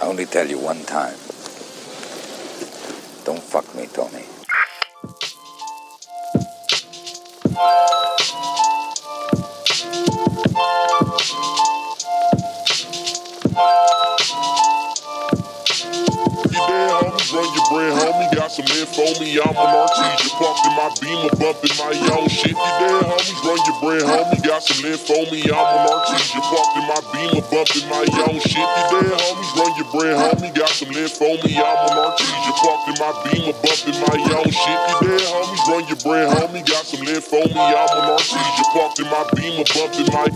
I only tell you one time. Don't fuck me, Tony. your homie. Some info me, I'm on Artesia. Parked in my beamer, bumping my own shit. You there, homies? Run your brand, homie. Got some info me, I'm on Artesia. Parked in my beamer, bumping my own shit. You there, homies? Run your brand, homie. Got some info me, I'm on Artesia. Parked in my beamer, bumping my own shit. You there, homies? Run your brand, homie. Got some info me, I'm on Artesia. Parked in my beamer, bumping my.